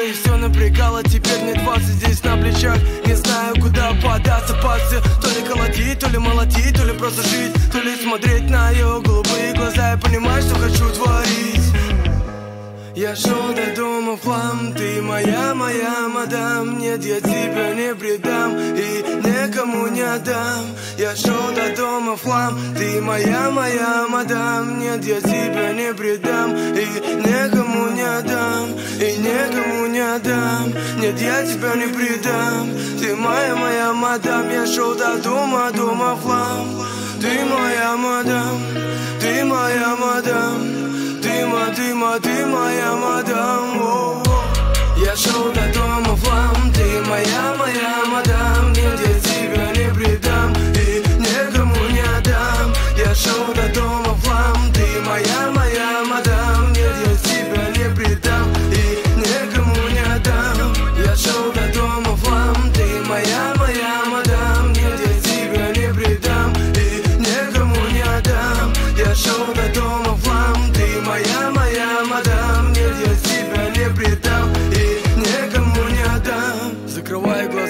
и все напрягало. Теперь мне 20 здесь на плечах. Не знаю, куда податься. Пальцы То ли колотить, то ли молотить, то ли просто жить То ли смотреть на ее голубые глаза. И понимать, что хочу творить. Я шел до дома флам, ты моя, моя мадам. Нет, я тебя не предам отдам Я шел до дома флам, ты моя, моя мадам. Нет, я тебя не предам. И никому не отдам. И никому не отдам. Нет, я тебя не предам. Ты моя, моя мадам. Я шел до дома, дома флам Ты моя мадам, ты моя мадам. Дыма, дыма, ты моя мадам. О -о.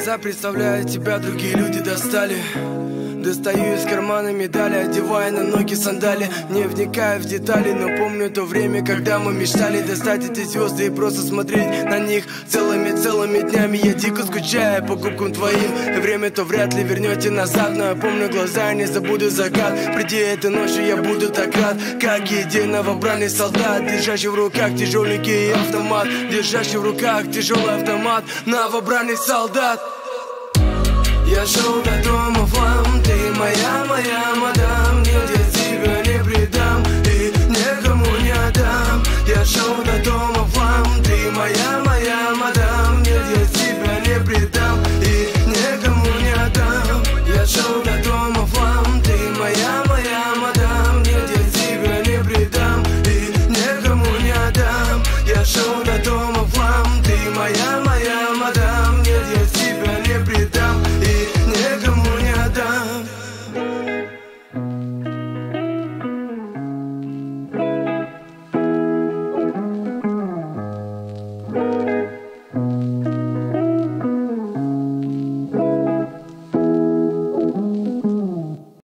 Глаза, представляю тебя Другие люди достали Достаю из кармана медали, одевая на ноги сандали. Не вникая в детали, но помню то время, когда мы мечтали Достать эти звезды и просто смотреть на них Целыми-целыми днями. Я дико скучаю по губкам твоим. И время то вряд ли вернете назад Но я помню глаза, не забуду закат Приди этой ночью, я буду так рад Как един новобранный солдат Держащий в руках тяжеленький автомат. Держащий в руках тяжелый автомат Новобранный солдат. Я шел до ведь я тебя не предал и никому не отдам. Я шел до дома вам, ты моя, моя мадам. Я тебя не предам и никому не отдам. Я шел